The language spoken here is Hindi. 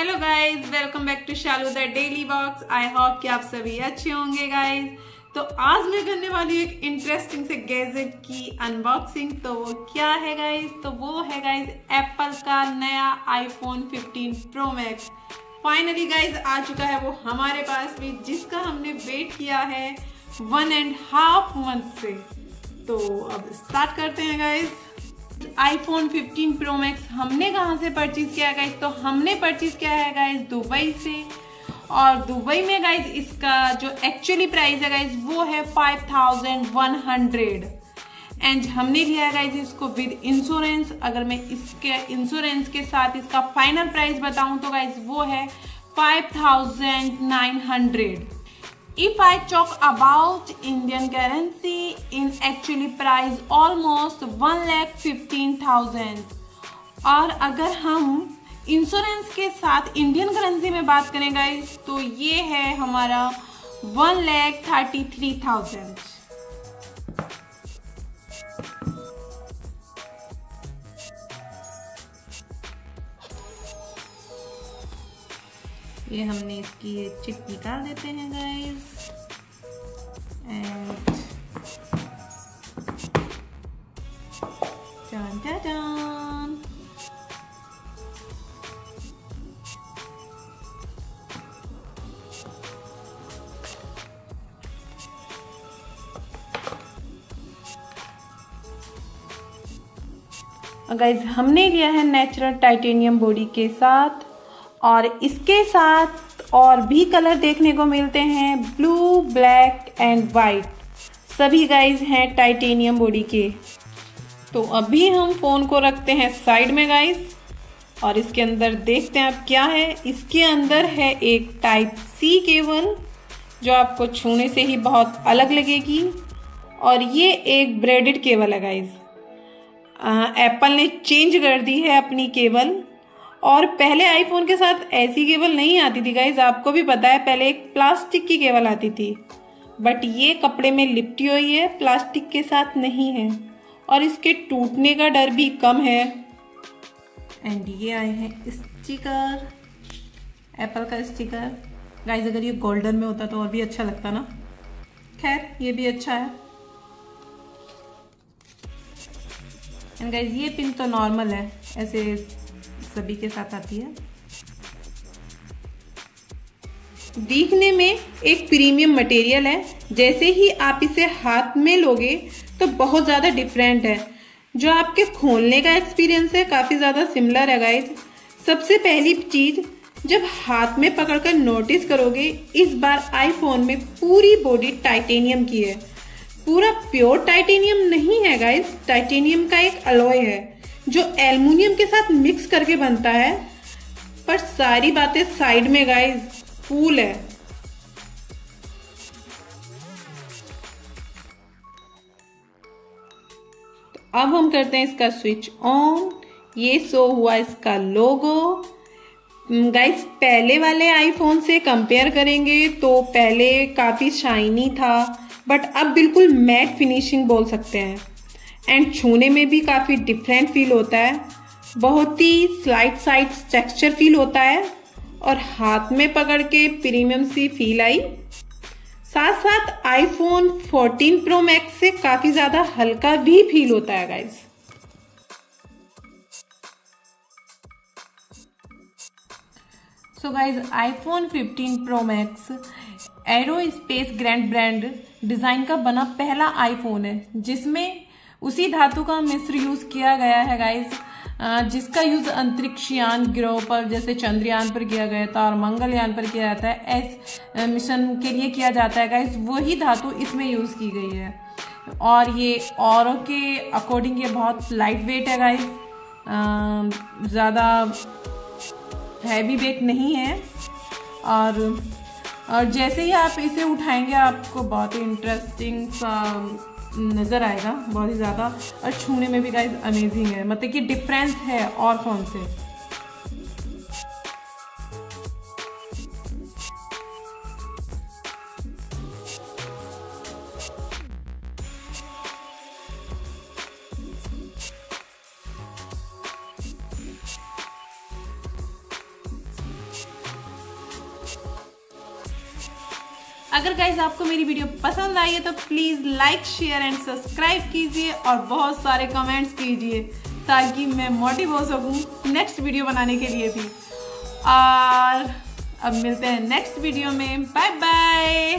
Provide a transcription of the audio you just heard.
Hello guys welcome back to Shalu the daily box I hope कि आप सभी अच्छे होंगे गाइस तो आज मैं करने वाली हूँ एक इंटरेस्टिंग से गैजेट की अनबॉक्सिंग तो वो क्या है गाइस तो वो है गाइस एप्पल का नया iPhone 15 pro max finally guys आ चुका है वो हमारे पास भी, जिसका हमने वेट किया है वन एंड हाफ़ मंथ से. तो अब स्टार्ट करते हैं गाइस आईफोन 15 प्रो मैक्स हमने कहाँ से परचेज किया गाइस तो हमने परचेज किया है गाइस दुबई से। और दुबई में गाइज़ इसका जो एक्चुअली प्राइस है गाइज़ वो है 5100 एंड हमने लिया है गाइस इसको विद इंश्योरेंस अगर मैं इसके इंश्योरेंस के साथ इसका फाइनल प्राइस बताऊँ तो गाइज़ वो है 5900 If I talk about Indian currency, in actually price almost 1 lakh fifteen thousand. और अगर हम इंश्योरेंस के साथ इंडियन करेंसी में बात करें गाइस तो ये है हमारा one lakh thirty three thousand ये हमने इसकी चिप निकाल देते हैं गाइस एंड चान चान गाइज़ हमने लिया है नेचुरल टाइटेनियम बॉडी के साथ और इसके साथ और भी कलर देखने को मिलते हैं ब्लू ब्लैक एंड वाइट सभी गाइज़ हैं टाइटेनियम बॉडी के। तो अभी हम फ़ोन को रखते हैं साइड में गाइज़ और इसके अंदर देखते हैं आप क्या है। इसके अंदर है एक टाइप सी केबल जो आपको छूने से ही बहुत अलग लगेगी और ये एक ब्रेडेड केबल है गाइज़ एप्पल ने चेंज कर दी है अपनी केबल और पहले आईफोन के साथ ऐसी केबल नहीं आती थी गाइज़ आपको भी पता है, पहले एक प्लास्टिक की केबल आती थी। बट ये कपड़े में लिपटी हुई है, प्लास्टिक के साथ नहीं है। और इसके टूटने का डर भी कम है। एंड ये आए हैं स्टिकर एप्पल का स्टिकर गाइज़ अगर ये गोल्डन में होता तो और भी अच्छा लगता ना। खैर, ये भी अच्छा है। एंड गाइज़ ये पिन तो नॉर्मल है, ऐसे सभी के साथ आती है। दिखने में एक प्रीमियम मटेरियल है। जैसे ही आप इसे हाथ में लोगे तो बहुत ज़्यादा डिफरेंट है। जो आपके खोलने का एक्सपीरियंस है, काफ़ी ज़्यादा सिमिलर है गाइज़ सबसे पहली चीज़, जब हाथ में पकड़कर नोटिस करोगे, इस बार आईफोन में पूरी बॉडी टाइटेनियम की है। पूरा प्योर टाइटेनियम नहीं है गाइज़ टाइटेनियम का एक अलॉय है। जो एल्युमिनियम के साथ मिक्स करके बनता है, पर सारी बातें साइड में गाइस कूल है। तो अब हम करते हैं इसका स्विच ऑन ये शो हुआ इसका लोगो गाइस पहले वाले आईफोन से कंपेयर करेंगे तो पहले काफ़ी शाइनी था बट अब बिल्कुल मैट फिनिशिंग बोल सकते हैं। एंड छूने में भी काफ़ी डिफरेंट फील होता है। बहुत ही स्लाइड साइड टेक्सचर फील होता है। और हाथ में पकड़ के प्रीमियम सी फील आई। साथ साथ आईफोन 14 प्रो मैक्स से काफ़ी ज़्यादा हल्का भी फील होता है guys so guys iPhone 15 pro max aerospace grand brand design का बना पहला आईफोन है, जिसमें उसी धातु का मिस्र यूज़ किया गया है गाइस जिसका यूज़ अंतरिक्ष यान ग्रह पर, जैसे चंद्रयान पर किया गया था और मंगलयान पर किया जाता है एस मिशन के लिए किया जाता है गाइस वही धातु इसमें यूज़ की गई है. और ये और के अकॉर्डिंग ये बहुत लाइट वेट है गाइस ज़्यादा हैवी वेट नहीं है. और और जैसे ही आप इसे उठाएँगे, आपको बहुत ही इंटरेस्टिंग सा नज़र आएगा, बहुत ही ज़्यादा। और छूने में भी गाइज़ अमेजिंग है। मतलब कि डिफरेंस है और कौन से? अगर गाइज़ आपको मेरी वीडियो पसंद आई है तो please like share and subscribe कीजिए और बहुत सारे कमेंट्स कीजिए ताकि मैं मोटिव हो सकूँ नेक्स्ट वीडियो बनाने के लिए भी। और अब मिलते हैं नेक्स्ट वीडियो में। Bye bye